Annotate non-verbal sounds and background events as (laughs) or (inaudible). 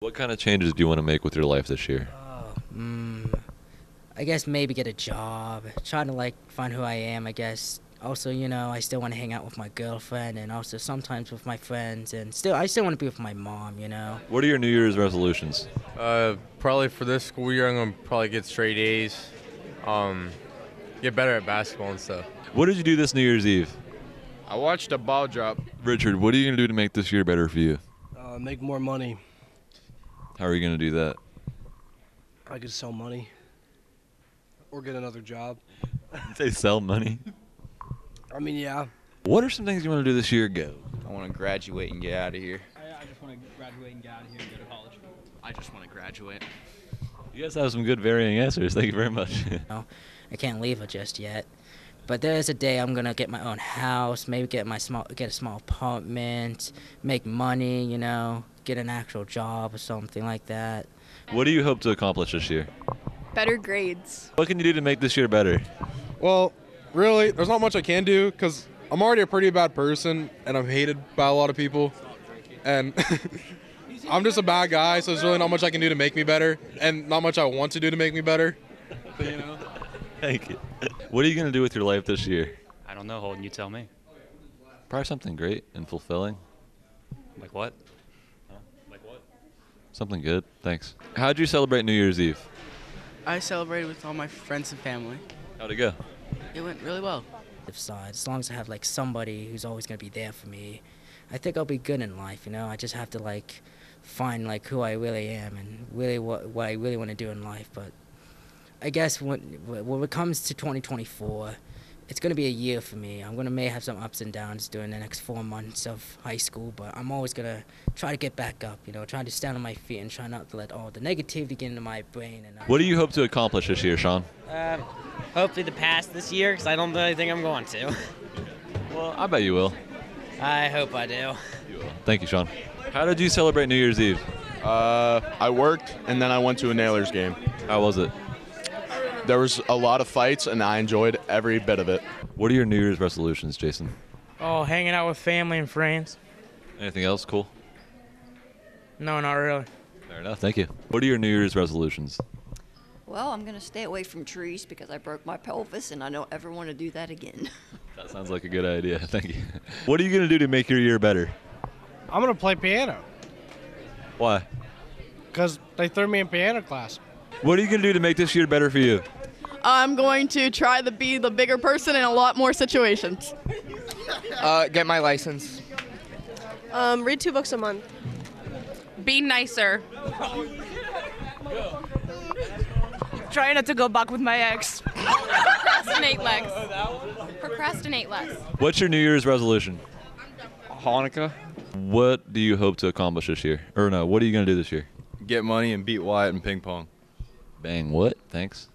What kind of changes do you want to make with your life this year? Oh, mm, I guess maybe get a job. trying to like find who I am. I guess. Also, you know, I still want to hang out with my girlfriend, and also sometimes with my friends, and still, I still want to be with my mom. You know. What are your New Year's resolutions? Uh, probably for this school year, I'm gonna probably get straight A's. Um, get better at basketball and stuff. What did you do this New Year's Eve? I watched a ball drop. Richard, what are you going to do to make this year better for you? Uh, make more money. How are you going to do that? I could sell money. Or get another job. (laughs) they sell money. I mean, yeah. What are some things you want to do this year? Go. I want to graduate and get out of here. I, I just want to graduate and get out of here and go to college. I just want to graduate. You guys have some good varying answers. Thank you very much. (laughs) no, I can't leave it just yet. But there's a day I'm gonna get my own house, maybe get my small, get a small apartment, make money, you know, get an actual job or something like that. what do you hope to accomplish this year? Better grades. What can you do to make this year better? Well, really, there's not much I can do because I'm already a pretty bad person and I'm hated by a lot of people. And (laughs) I'm just a bad guy, so there's really not much I can do to make me better, and not much I want to do to make me better. But, (laughs) you know. Thank you. What are you going to do with your life this year? I don't know, Holden. You tell me. Probably something great and fulfilling. Like what? Like what? Something good. Thanks. How'd you celebrate New Year's Eve? I celebrated with all my friends and family. How'd it go? It went really well. Side, as long as I have like somebody who's always gonna be there for me, I think I'll be good in life. You know, I just have to like find like who I really am and really what what I really want to do in life. But I guess when when it comes to 2024, it's gonna be a year for me. I'm gonna may have some ups and downs during the next four months of high school, but I'm always gonna try to get back up. You know, try to stand on my feet and try not to let all the negativity get into my brain. And What do you hope to accomplish this year, Sean? Uh, hopefully to pass this year, because I don't really think I'm going to. (laughs) Well, I bet you will. I hope I do. Thank you, Sean. How did you celebrate New Year's Eve? Uh, I worked and then I went to a Nailers game. How was it? There was a lot of fights and I enjoyed every bit of it. What are your New Year's resolutions, Jason? Oh, hanging out with family and friends. Anything else cool? No, not really. Fair enough. Thank you. What are your New Year's resolutions? Well, I'm going to stay away from trees because I broke my pelvis and I don't ever want to do that again. (laughs) That sounds like a good idea. (laughs) Thank you. What are you going to do to make your year better? I'm going to play piano. Why? Because they threw me in piano class. What are you going to do to make this year better for you? I'm going to try to be the bigger person in a lot more situations. Uh, get my license. Um, read two books a month. Be nicer. Try not to go back with my ex. Procrastinate less. Procrastinate less. What's your New Year's resolution? Hanukkah. What do you hope to accomplish this year? Or no, what are you going to do this year? Get money and beat Wyatt in ping pong. Bang, what? Thanks.